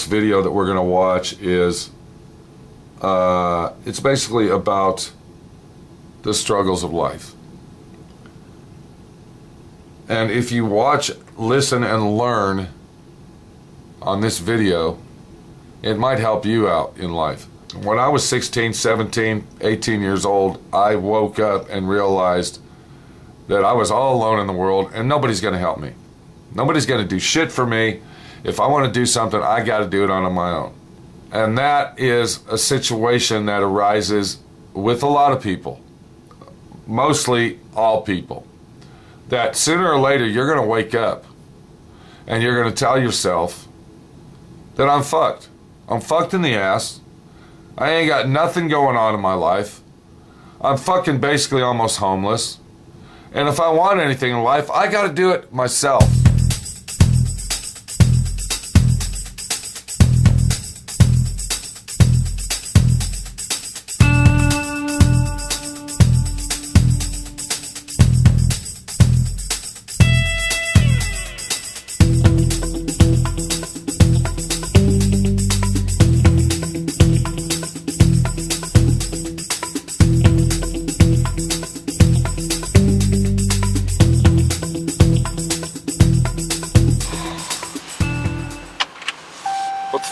next video that we're going to watch is uh, it's basically about the struggles of life. And if you watch, listen, and learn on this video, it might help you out in life. When I was 16, 17, 18 years old, I woke up and realized that I was all alone in the world and nobody's going to help me. Nobody's going to do shit for me. If I want to do something, I got to do it on my own. And that is a situation that arises with a lot of people, mostly all people. That sooner or later you're going to wake up and you're going to tell yourself that I'm fucked. I'm fucked in the ass. I ain't got nothing going on in my life. I'm fucking basically almost homeless. And if I want anything in life, I got to do it myself.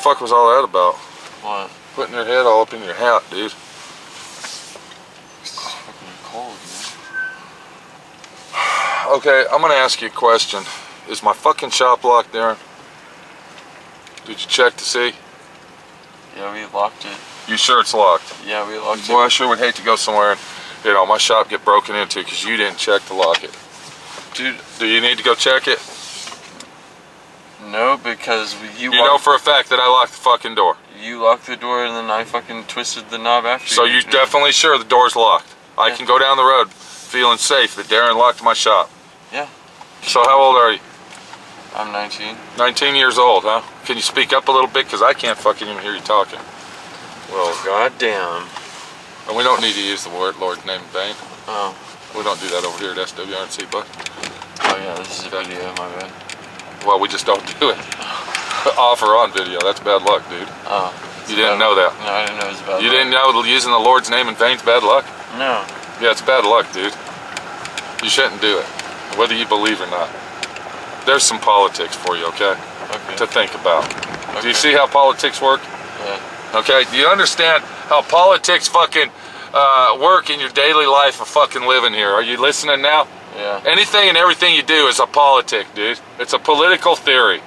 Fuck was all that about? What? Putting your head all up in your hat, dude. It's fucking cold, man. Okay, I'm gonna ask you a question. Is my fucking shop locked, Darren? Did you check to see? Yeah, we locked it. You sure it's locked? Yeah, we locked it. Boy, I sure would hate to go somewhere and, you know, my shop get broken into because you didn't check to lock it. Dude, Do you need to go check it? No, because you, You know for a fact that I locked the fucking door. you locked the door and then I fucking twisted the knob after So you. you're definitely sure the door's locked. I can go down the road feeling safe that Darren locked my shop. Yeah. So how old are you? I'm 19. 19 years old, huh? Can you speak up a little bit? Because I can't fucking even hear you talking. Well, goddamn. And we don't need to use the word Lord's name in vain. Oh. We don't do that over here at SWRNC, but Oh yeah, this is a video, my bad. Well, we just don't do it. Off or on video. That's bad luck, dude. Oh. You didn't know that. No, I didn't know it was about You didn't know using the Lord's name in vain's bad luck? No. Yeah, it's bad luck, dude. You shouldn't do it, whether you believe or not. There's some politics for you, okay, Okay. to think about. okay. Do you see how politics work? Yeah. Okay, do you understand how politics fucking uh, work in your daily life of fucking living here? Are you listening now? Yeah. Anything and everything you do is a politic, dude. It's a political theory.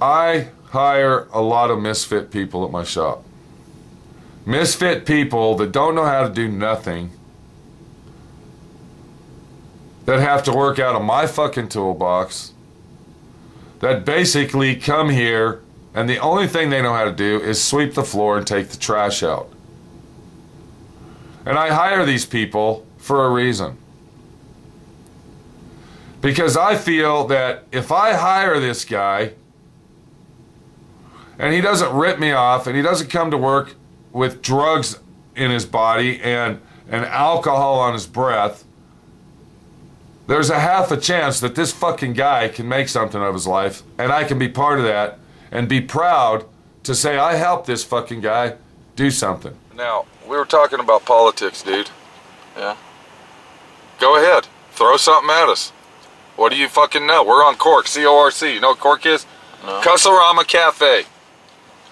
I hire a lot of misfit people at my shop. Misfit people that don't know how to do nothing, that have to work out of my fucking toolbox, that basically come here and the only thing they know how to do is sweep the floor and take the trash out. And I hire these people for a reason. Because I feel that if I hire this guy and he doesn't rip me off and he doesn't come to work with drugs in his body and, and alcohol on his breath, there's a half a chance that this fucking guy can make something of his life and I can be part of that and be proud to say I helped this fucking guy do something. Now, we were talking about politics, dude. Yeah. Go ahead. Throw something at us. What do you fucking know? We're on Cork, C-O-R-C. You know what Cork is? No. Cuss-O-Rama Cafe.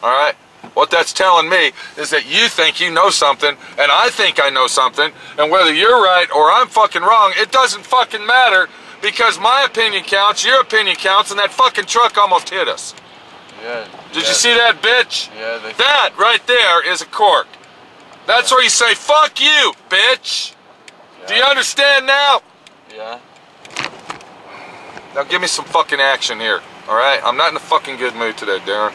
Alright? What that's telling me is that you think you know something, and I think I know something, and whether you're right or I'm fucking wrong, it doesn't fucking matter because my opinion counts, your opinion counts, and that fucking truck almost hit us. Yeah. Did yeah. you see that bitch? Yeah, they. That right there is a cork. That's where you say, fuck you, bitch. Do you understand now? Yeah. Now give me some fucking action here, alright? I'm not in a fucking good mood today, Darren.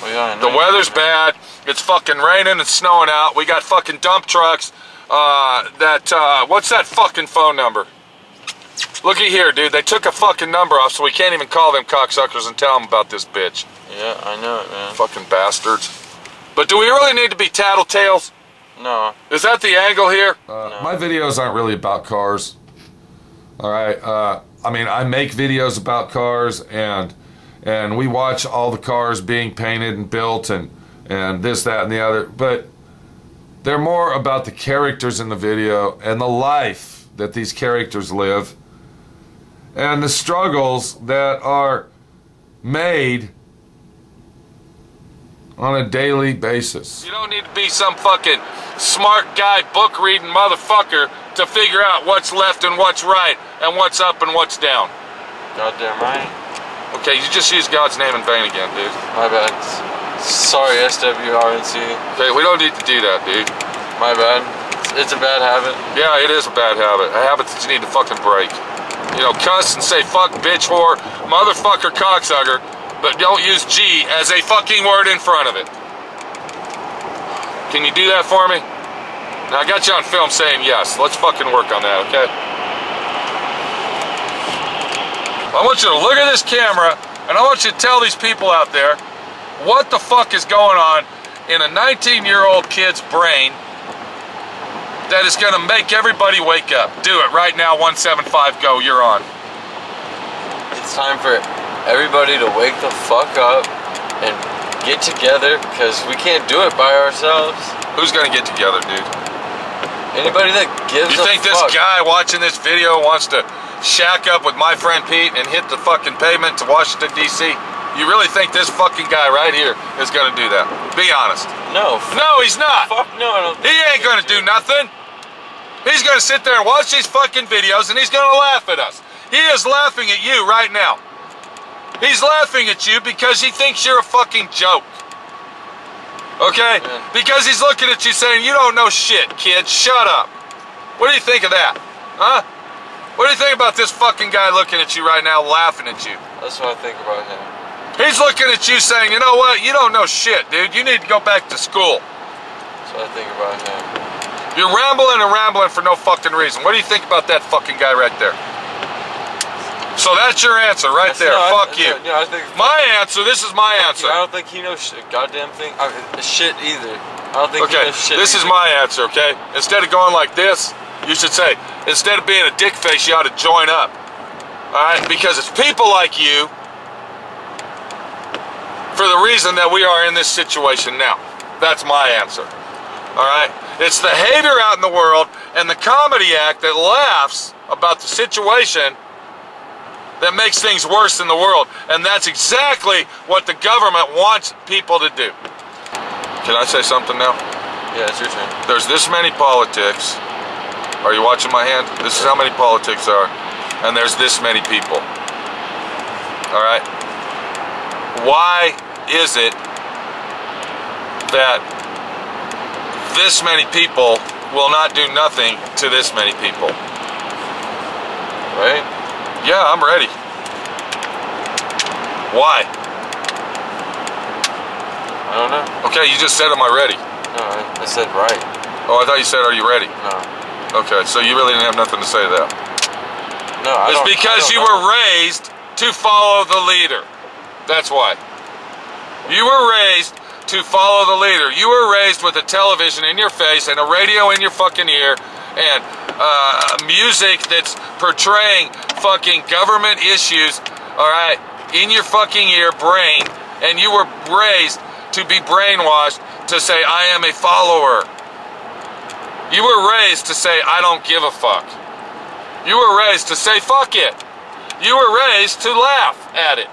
Well, yeah, I know The weather's bad. It's fucking raining and snowing out. We got fucking dump trucks. Uh, that, uh, what's that fucking phone number? Looky here, dude. They took a fucking number off, so we can't even call them cocksuckers and tell them about this bitch. Yeah, I know it, man. Fucking bastards. But do we really need to be tattletales? No. Is that the angle here? No. My videos aren't really about cars. All right. Uh, I mean, I make videos about cars, and and we watch all the cars being painted and built and and this that and the other but they're more about the characters in the video and the life that these characters live and the struggles that are made on a daily basis. You don't need to be some fucking smart guy book reading motherfucker to figure out what's left and what's right and what's up and what's down. Goddamn right. Okay, you just used God's name in vain again, dude. My bad. Sorry, SWRNC. Okay, we don't need to do that, dude. My bad. It's a bad habit. Yeah, it is a bad habit. A habit that you need to fucking break. You know, cuss and say fuck, bitch, whore, motherfucker, cocksucker, but don't use G as a fucking word in front of it. Can you do that for me? Now, I got you on film saying yes. Let's fucking work on that, okay? I want you to look at this camera, and I want you to tell these people out there what the fuck is going on in a 19-year-old kid's brain that is going to make everybody wake up. Do it right now, 175, go, you're on. It's time for everybody to wake the fuck up and get together because we can't do it by ourselves. Who's going to get together, dude? Anybody that gives You a think this fuck. guy watching this video wants to shack up with my friend Pete and hit the fucking pavement to Washington, D.C.? You really think this fucking guy right here is going to do that? Be honest. No. No, he's not. Fuck no, I don't He ain't going to do nothing. He's going to sit there and watch these fucking videos and he's going to laugh at us. He is laughing at you right now. He's laughing at you because he thinks you're a fucking joke. Okay? Yeah. Because he's looking at you saying, You don't know shit, kid. Shut up. What do you think of that? Huh? What do you think about this fucking guy looking at you right now, laughing at you? That's what I think about him. He's looking at you saying, You know what? You don't know shit, dude. You need to go back to school. That's what I think about him. You're rambling and rambling for no fucking reason. What do you think about that fucking guy right there? So that's your answer right That's- there. no, I- Fuck you. no, I My answer, this is my answer. I don't think he knows shit, goddamn thing. I, shit either. I don't think he Okay, knows shit. this is my answer, okay? Instead of going like this, you should say, instead of being a dick face, you ought to join up. Alright? Because it's people like you for the reason that we are in this situation now. That's my answer. Alright? It's the hater out in the world and the comedy act that laughs about the situation that makes things worse in the world. And that's exactly what the government wants people to do. Can I say something now? Yeah, it's your turn. There's this many politics. Are you watching my hand? This is how many politics are. And there's this many people. All right? Why is it that this many people will not do nothing to this many people? Right? Yeah, I'm ready. Why? I don't know. Okay, you just said, Am I ready? No, I, I said right. Oh, I thought you said, Are you ready? No. Okay, so you really didn't have nothing to say to that. No, I It's because you know. were raised to follow the leader. That's why. You were raised to follow the leader. You were raised with a television in your face and a radio in your fucking ear and uh, music that's portraying fucking government issues, all right, in your fucking ear, brain, and you were raised to be brainwashed to say, I am a follower. You were raised to say, I don't give a fuck. You were raised to say fuck it. You were raised to laugh at it.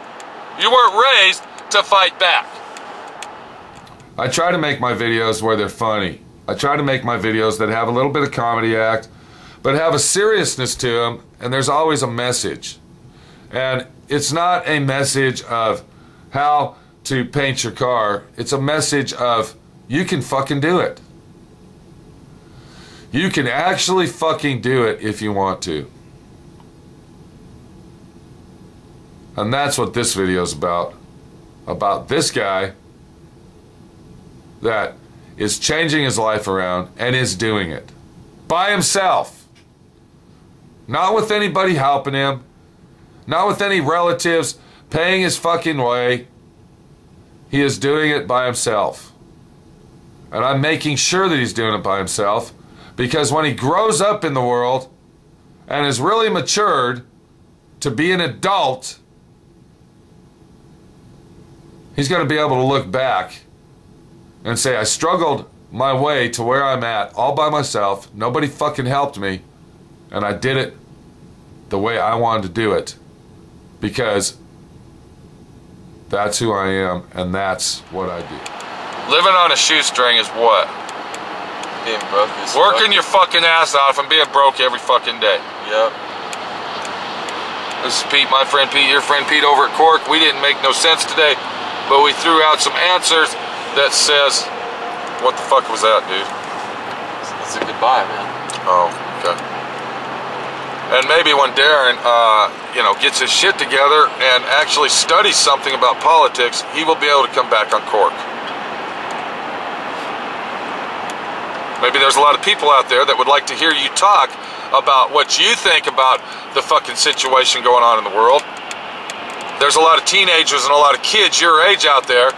You weren't raised to fight back. I try to make my videos where they're funny. I try to make my videos that have a little bit of comedy act, but have a seriousness to them, and there's always a message. And it's not a message of how to paint your car, it's a message of you can fucking do it. You can actually fucking do it if you want to. And that's what this video is about. About this guy that is changing his life around and is doing it by himself. Not with anybody helping him, not with any relatives paying his fucking way. He is doing it by himself. And I'm making sure that he's doing it by himself because when he grows up in the world and is really matured to be an adult, He's got to be able to look back and say, I struggled my way to where I'm at all by myself. Nobody fucking helped me. And I did it the way I wanted to do it because that's who I am and that's what I do. Living on a shoestring is what? Being broke is Working your fucking ass off and being broke every fucking day. Yep. This is Pete, my friend Pete, your friend Pete over at Cork. We didn't make no sense today, but we threw out some answers that says, what the fuck was that, dude? It's a goodbye, man. Oh, okay. And maybe when Darren, uh, you know, gets his shit together and actually studies something about politics, he will be able to come back on Cork. Maybe there's a lot of people out there that would like to hear you talk about what you think about the fucking situation going on in the world. There's a lot of teenagers and a lot of kids your age out there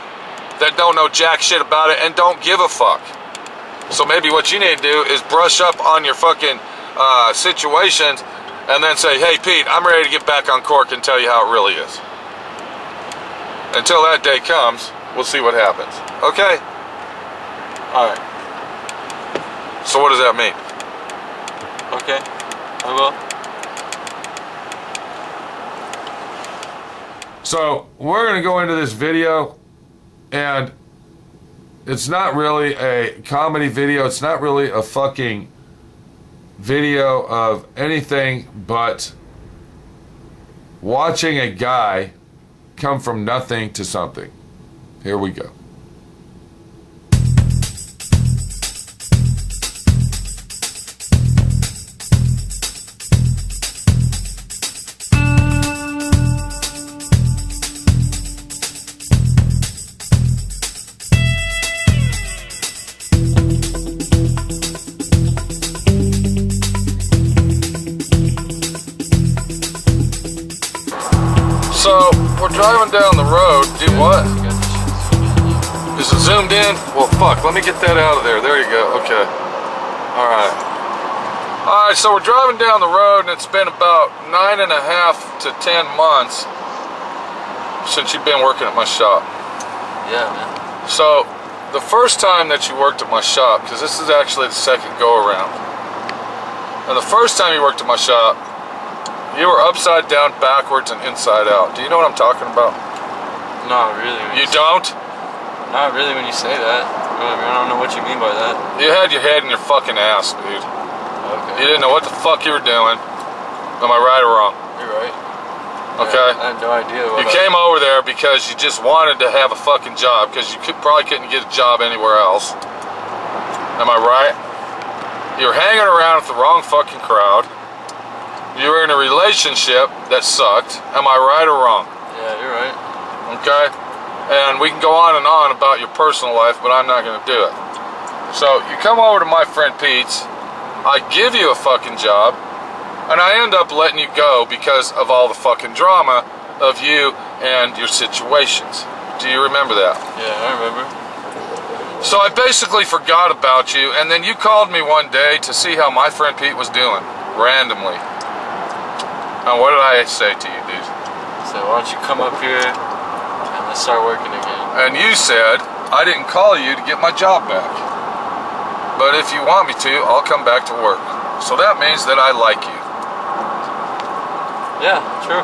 that don't know jack shit about it and don't give a fuck. So maybe what you need to do is brush up on your fucking uh, situations and then say, hey Pete, I'm ready to get back on cork and tell you how it really is. Until that day comes, we'll see what happens. Okay? Alright. So what does that mean? Okay. I will. So we're going to go into this video and it's not really a comedy video. It's not really a fucking video of anything but watching a guy come from nothing to something. Here we go. Driving down the road. Do what? Is it zoomed in? Well, fuck, let me get that out of there. There you go. Okay. Alright. Alright, so we're driving down the road and it's been about nine and a half to ten months since you've been working at my shop. Yeah, man. So, the first time that you worked at my shop, because this is actually the second go around, and the first time you worked at my shop, you were upside down, backwards, and inside out. Do you know what I'm talking about? Not really. when You don't? Not really when you say that. I don't know what you mean by that. You had your head in your fucking ass, dude. You didn't know what the fuck you were doing. Am I right or wrong? You're right. Okay. Yeah, I had no idea what You I- came over there because you just wanted to have a fucking job because you could probably couldn't get a job anywhere else. Am I right? You're hanging around with the wrong fucking crowd. You were in a relationship that sucked. Am I right or wrong? Yeah, you're right. Okay? And we can go on and on about your personal life, but I'm not going to do it. So you come over to my friend Pete's. I give you a fucking job, and I end up letting you go because of all the fucking drama of you and your situations. Do you remember that? Yeah, I remember. So I basically forgot about you, and then you called me one day to see how my friend Pete was doing, randomly. And what did I say to you, dude? So why don't you come up here and let's start working again? And you said, I didn't call you to get my job back. But if you want me to, I'll come back to work. So that means that I like you. Yeah, true.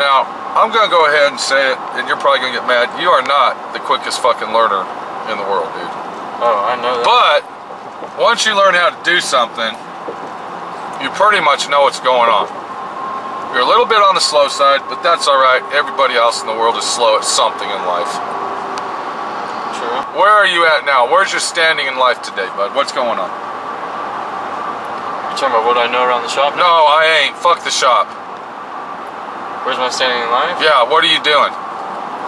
Now, I'm going to go ahead and say it, and you're probably going to get mad. You are not the quickest fucking learner in the world, dude. Oh, I know that. But once you learn how to do something, you pretty much know what's going on. You're a little bit on the slow side, but that's all right. Everybody else in the world is slow at something in life. True. Where are you at now? Where's your standing in life today, bud? What's going on? You talking about what I know around the shop? No, I ain't. Fuck the shop. Where's my standing in life? Yeah, what are you doing?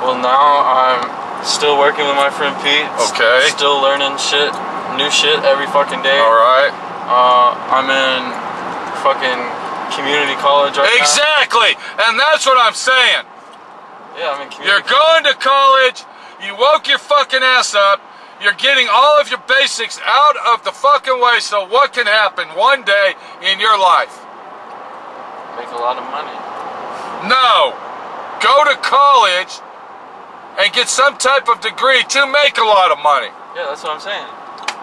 Well, now I'm still working with my friend Pete. Okay. Still learning shit, new shit every fucking day. All right. Uh, I'm in fucking community college right Exactly. And that's what I'm saying. Yeah, I'm in community. You're going to college. You woke your fucking ass up. You're getting all of your basics out of the fucking way. So what can happen one day in your life? Make a lot of money. No. Go to college and get some type of degree to make a lot of money. Yeah, that's what I'm saying.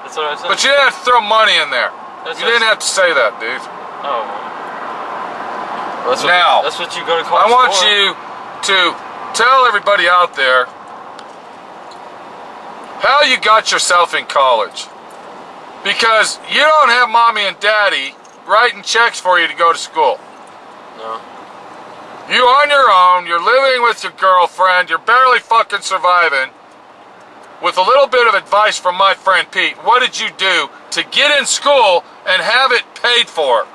That's what I said. But you didn't have to throw money in there. That's you didn't have to say that, dude. Oh. Well, that's what, Now, that's what you go to college I want for. you to tell everybody out there how you got yourself in college. Because you don't have mommy and daddy writing checks for you to go to school. No. You on your own, you're living with your girlfriend, you're barely fucking surviving. With a little bit of advice from my friend Pete, what did you do to get in school and have it paid for?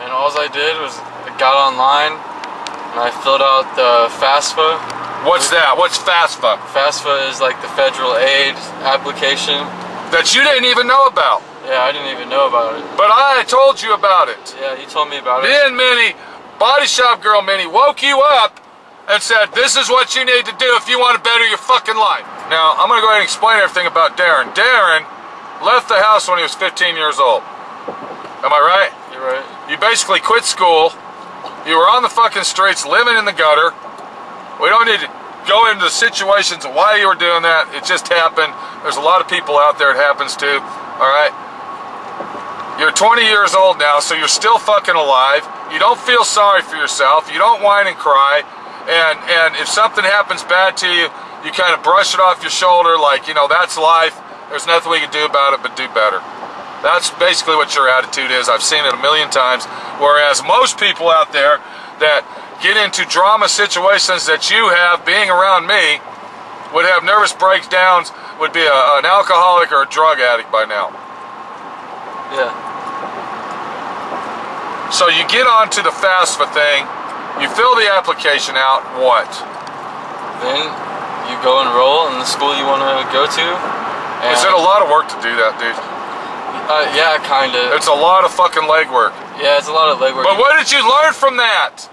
And all I did was I got online and I filled out the FAFSA. What's that? What's FAFSA? FAFSA is like the federal aid application. That you didn't even know about. Yeah, I didn't even know about it. But I told you about it. Yeah, you told me about it. Me and Minnie, Body Shop Girl Minnie, woke you up and said, this is what you need to do if you want to better your fucking life. Now, I'm going to go ahead and explain everything about Darren. Darren left the house when he was 15 years old. Am I right? You're right. You basically quit school. You were on the fucking streets, living in the gutter. We don't need to go into the situations of why you were doing that. It just happened. There's a lot of people out there it happens to. All right? You're 20 years old now, so you're still fucking alive. You don't feel sorry for yourself. You don't whine and cry. And and if something happens bad to you, you kind of brush it off your shoulder like, you know, that's life. There's nothing we can do about it but do better. That's basically what your attitude is. I've seen it a million times. Whereas most people out there that get into drama situations that you have being around me would have nervous breakdowns, would be a, an alcoholic or a drug addict by now. Yeah. So you get onto the FAFSA thing, you fill the application out, what? Then you go enroll in the school you want to go to. And, Is it a lot of work to do that, dude? Uh, yeah, kind of. It's a lot of fucking legwork. Yeah, it's a lot of legwork. But what did you learn from that?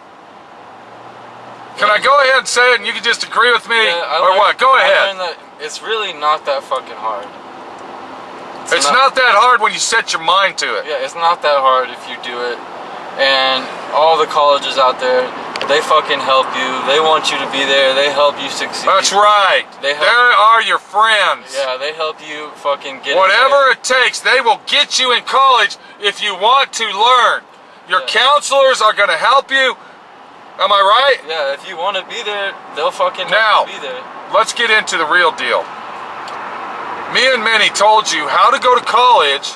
Can I go ahead and say it and you can just agree with me? Yeah, or learned- what? Go ahead. it's really not that fucking hard. It's not that hard when you set your mind to it. Yeah, it's not that hard if you do it. And all the colleges out there, they fucking help you. They want you to be there. They help you succeed. That's right. They help- There are your friends. Yeah, they help you fucking get Whatever it takes, they will get you in college if you want to learn. Your Yeah. counselors are going to help you. Am I right? Yeah, if you want to be there, they'll fucking Now- you be there. Let's get into the real deal. Me and Minnie told you how to go to college,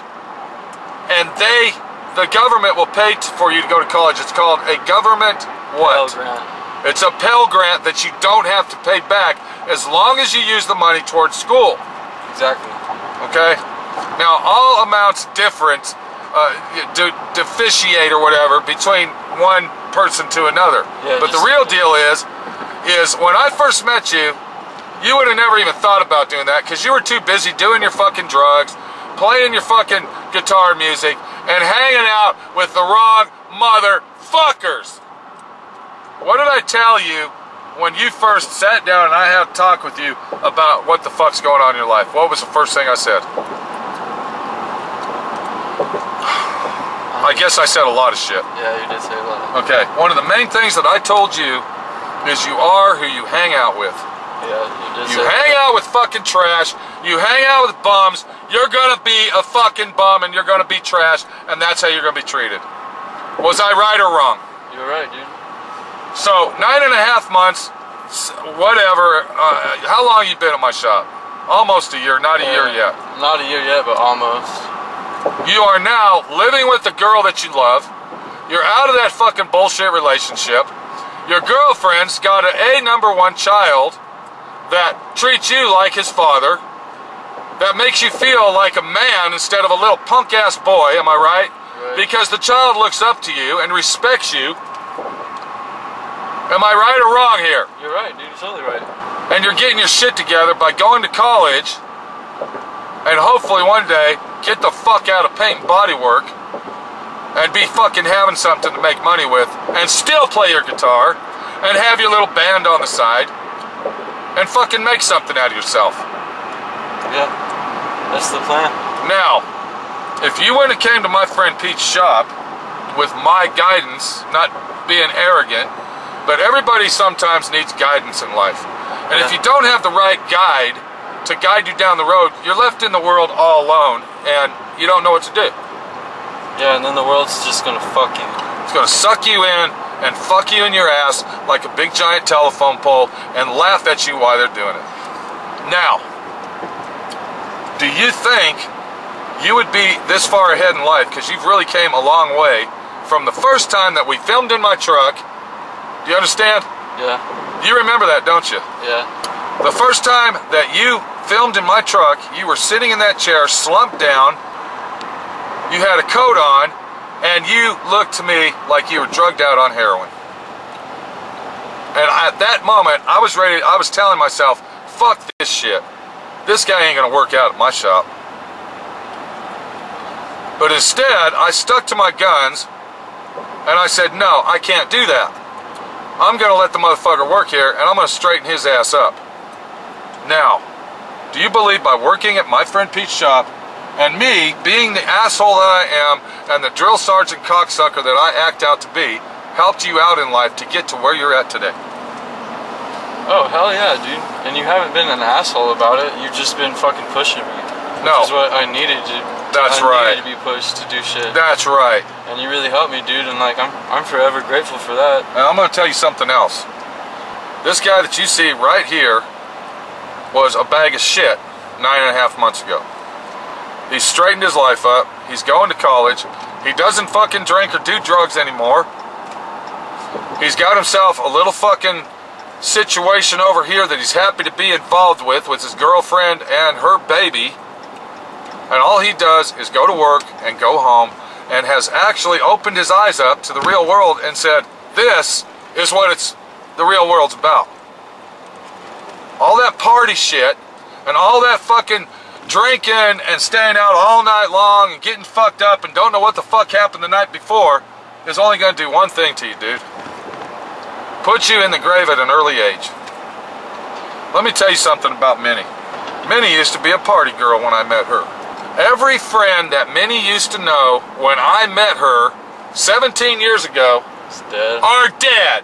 and they, the government, will pay t- for you to go to college. It's called a government what? Pell Grant. It's a Pell Grant that you don't have to pay back as long as you use the money towards school. Exactly. Okay? Now, all amounts different, uh, de- deficiate or whatever between one person to another. Yeah, but the real deal is, is when I first met you, you would have never even thought about doing that because you were too busy doing your fucking drugs, playing your fucking guitar music, and hanging out with the wrong motherfuckers. What did I tell you when you first sat down and I had a talk with you about what the fuck's going on in your life? What was the first thing I said? I guess I said a lot of shit. Yeah, you did say a lot. Okay, one of the main things that I told you is you are who you hang out with. Yeah, you You hang out with fucking trash, you hang out with bums, you're gonna be a fucking bum and you're gonna be trash, and that's how you're gonna be treated. Was I right or wrong? You're right, dude. So, nine and a half months, whatever, uh, how long you been at my shop? Almost a year, not a year Uh, yet. Not a year yet, but almost. You are now living with the girl that you love. You're out of that fucking bullshit relationship. Your girlfriend's got a, a number one child that treats you like his father. That makes you feel like a man instead of a little punk ass boy, am I right? Right. Because the child looks up to you and respects you. Am I right or wrong here? You're right, dude. You're totally right. and you're getting your shit together by going to college and hopefully one day get the fuck out of paint and body work and be fucking having something to make money with and still play your guitar and have your little band on the side and fucking make something out of yourself. Yeah. That's the plan. Now, if you went and came to my friend Pete's shop with my guidance, not being arrogant, but everybody sometimes needs guidance in life. And if you don't have the right guide to guide you down the road, you're left in the world all alone and you don't know what to do. Yeah, and then the world's just gonna fuck you. It's gonna suck you in and fuck you in your ass like a big giant telephone pole and laugh at you while they're doing it. Now, do you think you would be this far ahead in life because you've really came a long way from the first time that we filmed in my truck? Do you understand? Yeah, You remember that, don't you? yeah. The first time that you filmed in my truck, you were sitting in that chair, slumped down, you had a coat on, and you looked to me like you were drugged out on heroin. And at that moment, I was ready, I was telling myself, fuck this shit. This guy ain't gonna work out at my shop. But instead, I stuck to my guns, and I said, no, I can't do that. I'm gonna let the motherfucker work here, and I'm gonna straighten his ass up. Now, do you believe by working at my friend Pete's shop and me being the asshole that I am and the drill sergeant cocksucker that I act out to be helped you out in life to get to where you're at today? Oh hell yeah, dude. And you haven't been an asshole about it. You've just been fucking pushing me. No. Which is what I needed to. That's I right. Needed to be pushed to do shit. That's right. and you really helped me, dude. And like I'm, I'm forever grateful for that. And I'm gonna tell you something else. This guy that you see right here was a bag of shit nine and a half months ago. He's straightened his life up. He's going to college. He doesn't fucking drink or do drugs anymore. He's got himself a little fucking situation over here that he's happy to be involved with with his girlfriend and her baby. And all he does is go to work and go home and has actually opened his eyes up to the real world and said, this is what it's the real world's about. All that party shit and all that fucking drinking and staying out all night long and getting fucked up and don't know what the fuck happened the night before is only going to do one thing to you, dude. Put you in the grave at an early age. Let me tell you something about Minnie. Minnie used to be a party girl when I met her. Every friend that Minnie used to know when I met her 17 years ago dead. are dead.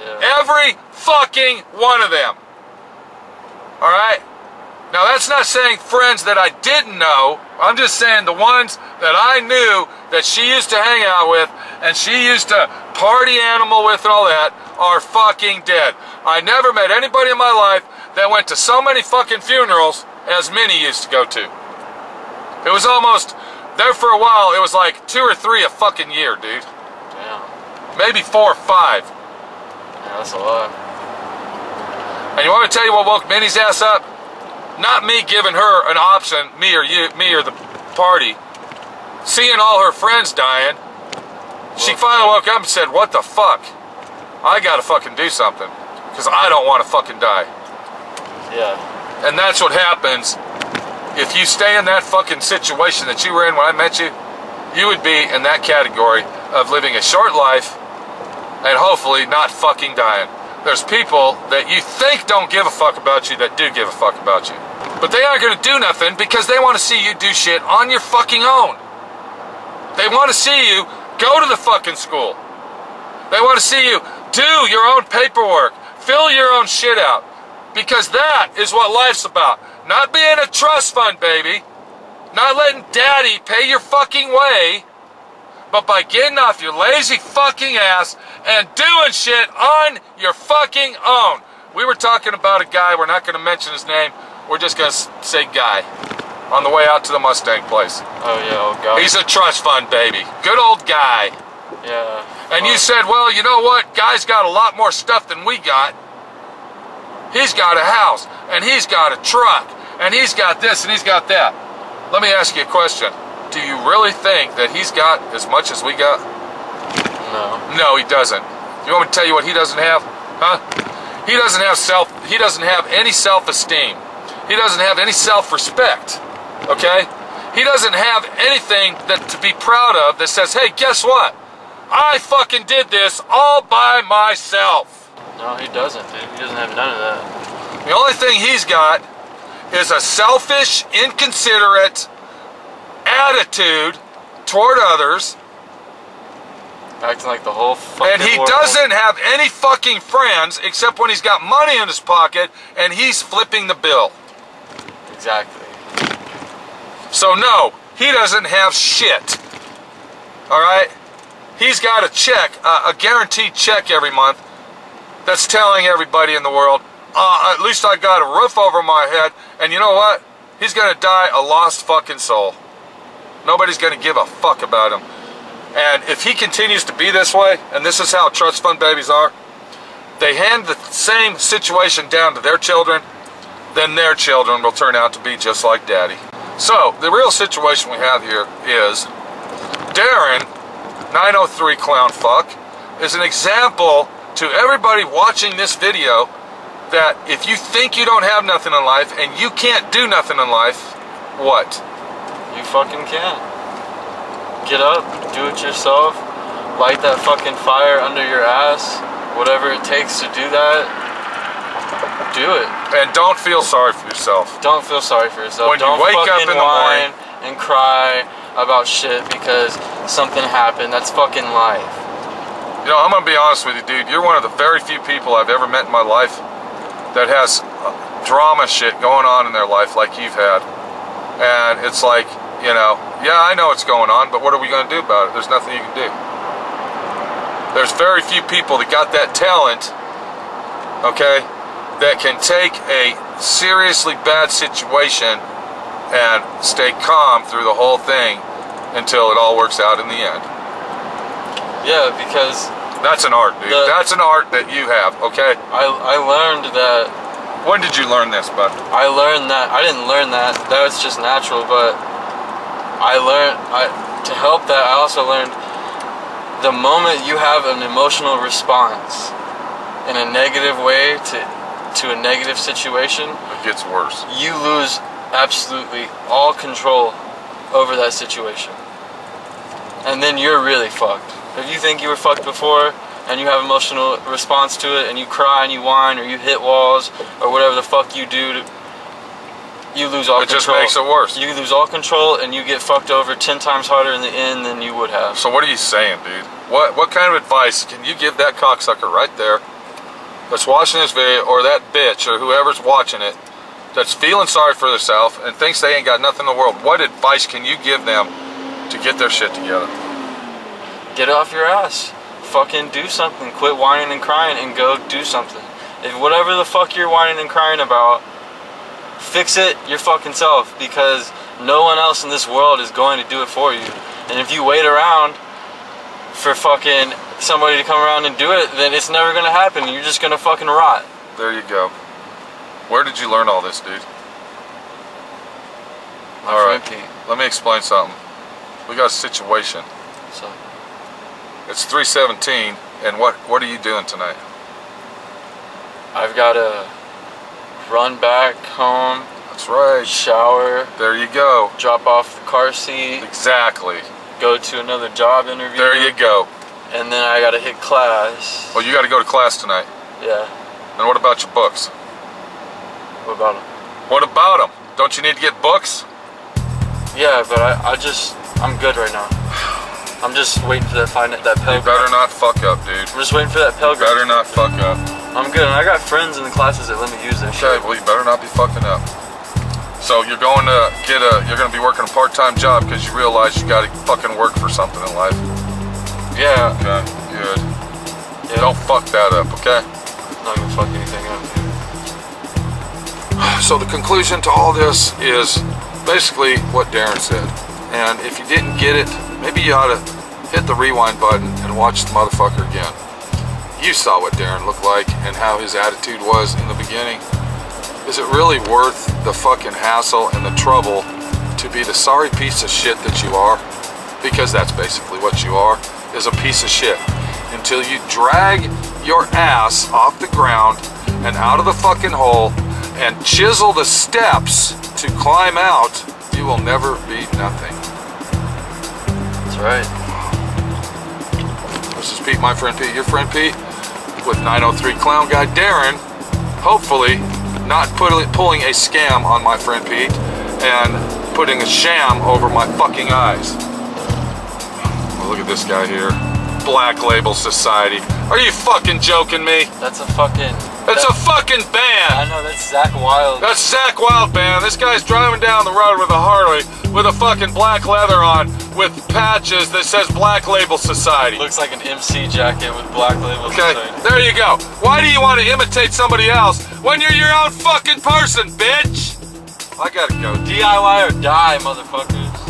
Yeah. Every fucking one of them. Alright? Now that's not saying friends that I didn't know. I'm just saying the ones that I knew that she used to hang out with and she used to party animal with and all that are fucking dead. I never met anybody in my life that went to so many fucking funerals as Minnie used to go to. It was almost, there for a while, it was like two or three a fucking year, dude. Damn. Maybe four or five. Yeah, that's a lot. And you want me to tell you what woke Minnie's ass up? Not me giving her an option, me or you, me or the party. Seeing all her friends dying, she finally woke up and said, "What the fuck? I gotta fucking do something, because I don't want to fucking die." Yeah. And that's what happens if you stay in that fucking situation that you were in when I met you. You would be in that category of living a short life and hopefully not fucking dying. There's people that you think don't give a fuck about you that do give a fuck about you. But they aren't gonna do nothing because they wanna see you do shit on your fucking own. They wanna see you go to the fucking school. They wanna see you do your own paperwork, fill your own shit out. Because that is what life's about. Not being a trust fund, baby. Not letting daddy pay your fucking way. But by getting off your lazy fucking ass and doing shit on your fucking own. We were talking about a guy, we're not going to mention his name. We're just going to say guy. On the way out to the Mustang place. Oh yeah. Oh god. He's a trust fund baby. Good old guy. yeah. And you said, well, you know what? Guy's got a lot more stuff than we got. He's got a house, and he's got a truck, and he's got this, and he's got that. Let me ask you a question. Do you really think that he's got as much as we got? No. No, he doesn't. You want me to tell you what he doesn't have? Huh? He doesn't have self, he doesn't have any self-esteem. He doesn't have any self-respect. Okay? He doesn't have anything that to be proud of that says, hey, guess what? I fucking did this all by myself. No, he doesn't, dude. He doesn't have none of that. The only thing he's got is a selfish, inconsiderate attitude toward others Acting like the whole fucking And he world- doesn't have any fucking friends except when he's got money in his pocket and he's flipping the bill. Exactly. So no, he doesn't have shit. All right? He's got a check, uh, a guaranteed check every month that's telling everybody in the world, uh, at least I got a roof over my head. And you know what? He's going to die a lost fucking soul. Nobody's going to give a fuck about him. And if he continues to be this way, and this is how trust fund babies are, they hand the same situation down to their children, then their children will turn out to be just like daddy. So, the real situation we have here is Darren, 903 Clown Fuck, is an example to everybody watching this video that if you think you don't have nothing in life and you can't do nothing in life, what? You fucking can. Get up, do it yourself, light that fucking fire under your ass, whatever it takes to do that, do it. And don't feel sorry for yourself. Don't feel sorry for yourself. When you Don't wake up in the morning and cry about shit because something happened. That's fucking life. You know, I'm gonna be honest with you, dude. You're one of the very few people I've ever met in my life that has uh, drama shit going on in their life like you've had. And it's like, you know, yeah, I know what's going on, but what are we gonna do about it? There's nothing you can do. There's very few people that got that talent, okay, that can take a seriously bad situation and stay calm through the whole thing until it all works out in the end. Yeah, because That's an art, dude. The- That's an art that you have, okay? I, I learned that When did you learn this, bud? I learned that I didn't learn that that was just natural, but I learned I to help that I also learned the moment you have an emotional response in a negative way to to a negative situation, It gets worse. you lose absolutely all control over that situation. And then you're really fucked. If you think you were fucked before and you have emotional response to it and you cry and you whine or you hit walls or whatever the fuck you do to you lose all It just control. makes it worse. You lose all control and you get fucked over 10 times harder in the end than you would have. So what are you saying, dude? What what kind of advice can you give that cocksucker right there that's watching this video or that bitch or whoever's watching it that's feeling sorry for themselves and thinks they ain't got nothing in the world? What advice can you give them to get their shit together? Get off your ass. Fucking do something. Quit whining and crying and go do something. If whatever the fuck you're whining and crying about, fix it your fucking self because no one else in this world is going to do it for you. And if you wait around for fucking somebody to come around and do it, then it's never gonna happen. You're just gonna fucking rot. There you go. Where did you learn all this, dude? My All right. Pete. Let me explain something. We got a situation. So It's 317 and what what are you doing tonight? I've gotta run back home, That's right. shower, There you go. drop off the car seat, Exactly. go to another job interview. There you go. And then I gotta hit class. Well, you got to go to class tonight. Yeah. And what about your books? What about them? What about them? Don't you need to get books? Yeah, but I, I just, I'm good right now. I'm just waiting for that find that You better not fuck up, dude. I'm just waiting for that You pilgrim. better not fuck up. I'm good, and I got friends in the classes that let me use their Okay, shit. well, you better not be fucking up. So you're going to get a, you're going to be working a part-time job because you realize you got to fucking work for something in life. Yeah. Okay, good. yeah. Don't fuck that up, okay? not gonna fuck anything up. So the conclusion to all this is basically what Darren said. And if you didn't get it, maybe you ought to hit the rewind button and watch the motherfucker again. You saw what Darren looked like and how his attitude was in the beginning. Is it really worth the fucking hassle and the trouble to be the sorry piece of shit that you are? Because that's basically what you are, is a piece of shit. Until you drag your ass off the ground and out of the fucking hole and chisel the steps to climb out, you will never be nothing. That's right. This is Pete, my friend Pete, your friend Pete, with 903 Clown Guy Darren. Hopefully, not put, pulling a scam on my friend Pete and putting a sham over my fucking eyes. Well, look at this guy here. Black Label Society. Are you fucking joking me? That's a fucking. It's that- a fucking band. I know that's Zakk Wylde. That's Zakk Wylde Band. This guy's driving down the road with a Harley with a fucking black leather on with patches that says Black Label Society. Looks like an MC jacket with black Label Okay, inside. there you go. Why do you want to imitate somebody else when you're your own fucking person, bitch? I gotta go. DIY or die, motherfucker.